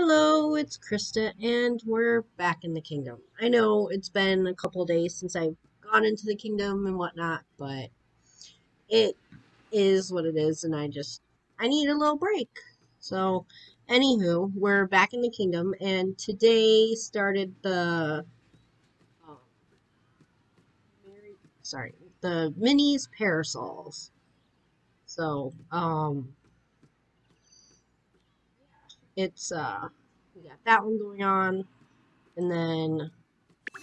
Hello, it's Krista, and we're back in the kingdom. I know it's been a couple days since I've gone into the kingdom and whatnot, but it is what it is, and I just I need a little break. So, anywho, we're back in the kingdom, and today started the um, sorry, the Minnie's parasols. So, um, it's uh we got that one going on. And then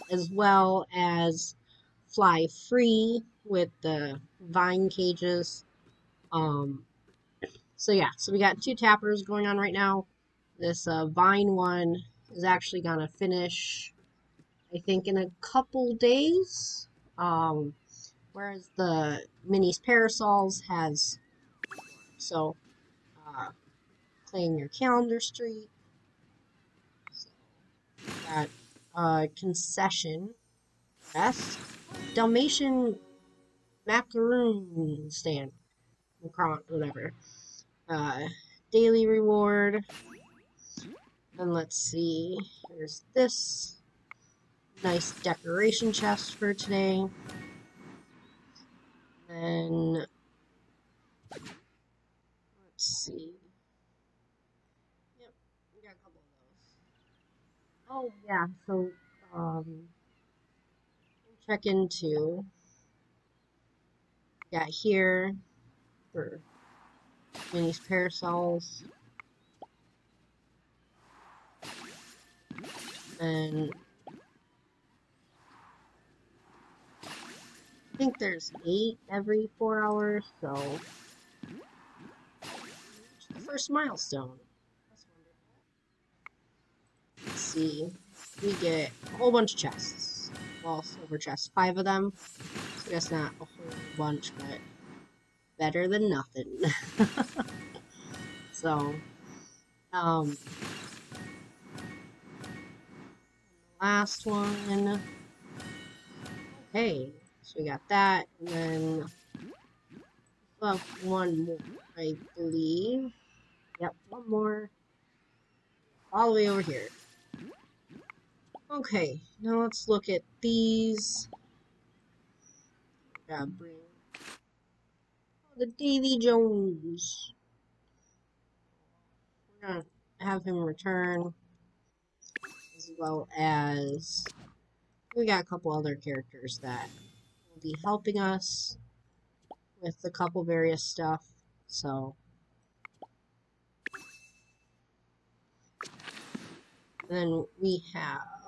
as well as fly free with the vine cages. Um so yeah so we got two tappers going on right now. This uh, vine one is actually gonna finish i think in a couple days. Um whereas the Minnie's parasols has so uh claim your calendar street. So, got uh, concession. Best Dalmatian macaroon stand. Macron, whatever. Uh, daily reward. And let's see. Here's this nice decoration chest for today. And let's see. Oh yeah, so um, check into got here for Minnie's parasols, and I think there's eight every four hours, so first milestone. See, we get a whole bunch of chests. Well, silver chests, five of them. I guess not a whole bunch, but better than nothing. so, um, last one. Okay, so we got that, and then well, one more, I believe. Yep, one more. All the way over here. Okay, now let's look at these. Oh, the Davy Jones. We're gonna have him return, as well as we got a couple other characters that will be helping us with a couple various stuff. So. then we have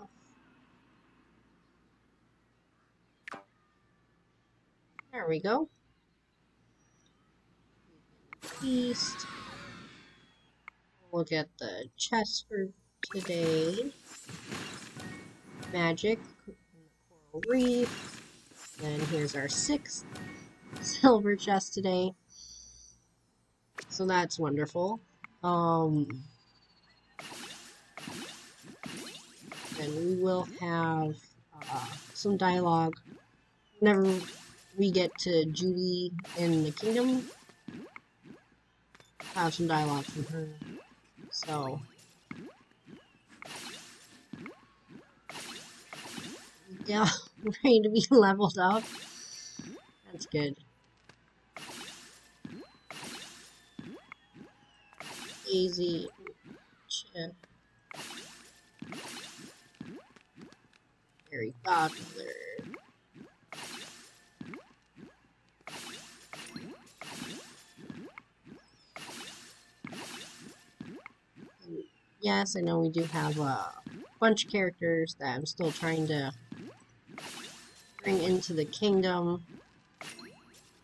There we go. East. We'll get the chest for today. Magic. Coral Reef. Then here's our sixth silver chest today. So that's wonderful. Um, and we will have uh, some dialogue. Never we get to Judy in the kingdom, have some dialogue from her. So, yeah, ready to be leveled up. That's good. Easy. Very popular. Yes, I know we do have a bunch of characters that I'm still trying to bring into the kingdom.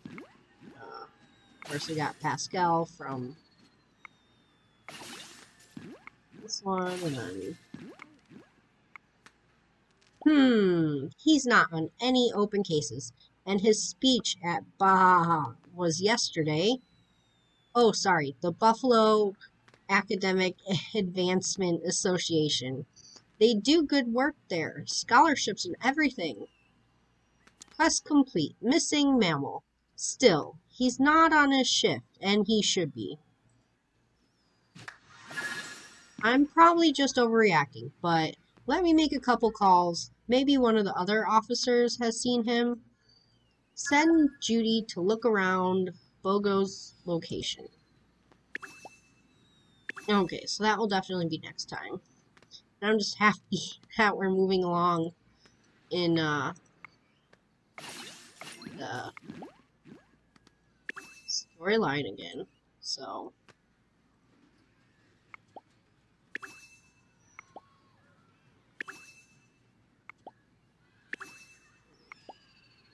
Uh, of course, we got Pascal from this one, and then... Hmm, he's not on any open cases, and his speech at Baja was yesterday. Oh, sorry, the Buffalo Academic Advancement Association. They do good work there, scholarships and everything. Quest complete. Missing mammal. Still, he's not on his shift, and he should be. I'm probably just overreacting, but let me make a couple calls. Maybe one of the other officers has seen him. Send Judy to look around Bogo's location. Okay, so that will definitely be next time. And I'm just happy that we're moving along in uh, the storyline again. So.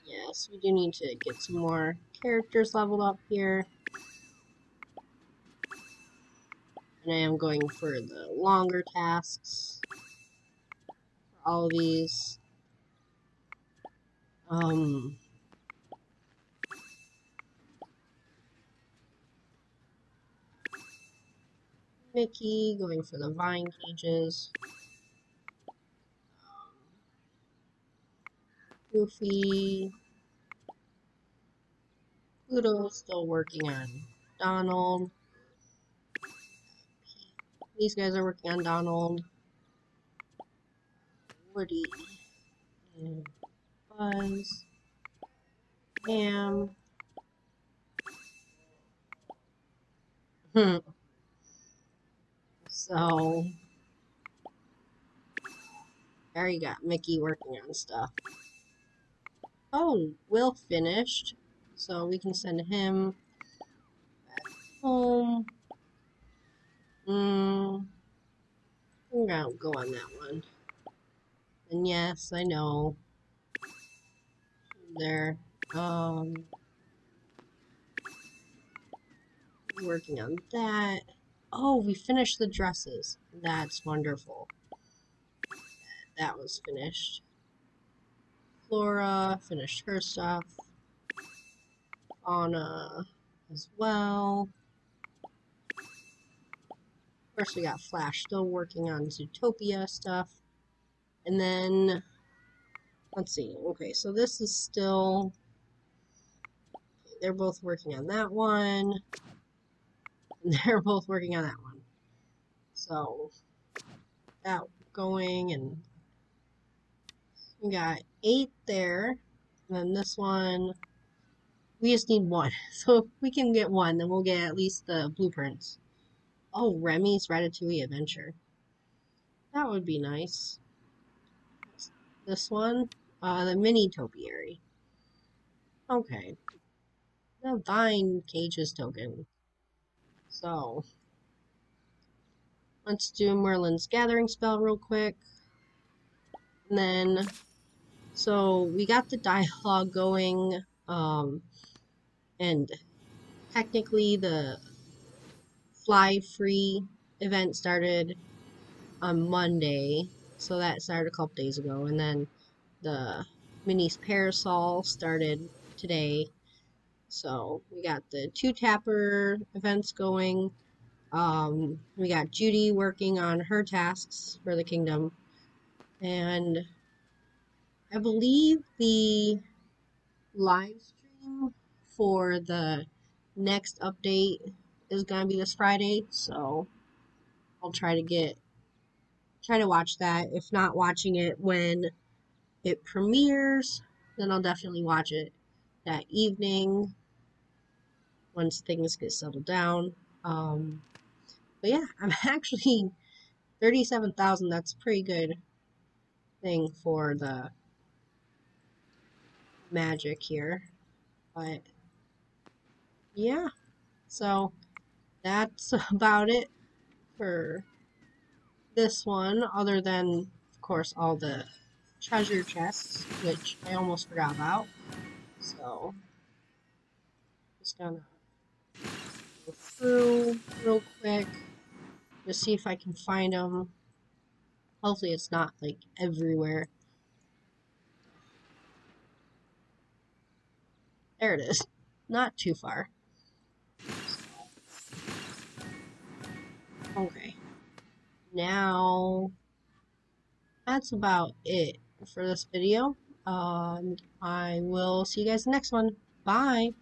Yes, we do need to get some more characters leveled up here. I am going for the longer tasks for all of these. Um, Mickey going for the vine cages. Goofy. Pluto still working on Donald. These guys are working on Donald. Woody. And Buzz. Pam. Hmm. So, there you got Mickey working on stuff. Oh, Will finished. So we can send him back home. Mm, I'm gonna go on that one. And yes, I know. There. Um, working on that. Oh, we finished the dresses. That's wonderful. That was finished. Flora finished her stuff. Anna as well. Course, we got Flash still working on Zootopia stuff. And then, let's see. Okay, so this is still. They're both working on that one. And they're both working on that one. So, that going, and we got eight there. And then this one, we just need one. So if we can get one, then we'll get at least the blueprints. Oh, Remy's Ratatouille Adventure. That would be nice. This one, uh, the mini topiary. Okay. The Vine Cages token. So, let's do Merlin's Gathering spell real quick. And then, so we got the dialogue going. Um, and technically the fly free event started on Monday, so that started a couple days ago, and then the Minnie's Parasol started today. So we got the two tapper events going. Um, we got Judy working on her tasks for the kingdom, and I believe the live stream for the next update is gonna be this Friday, so I'll try to get try to watch that. If not watching it when it premieres, then I'll definitely watch it that evening once things get settled down. Um, but yeah, I'm actually 37,000. That's pretty good thing for the magic here. But yeah, so that's about it for this one, other than, of course, all the treasure chests, which I almost forgot about. So, just gonna go through real quick, just see if I can find them. Hopefully it's not, like, everywhere. There it is. Not too far. Okay. Now, that's about it for this video. Um, I will see you guys next one. Bye!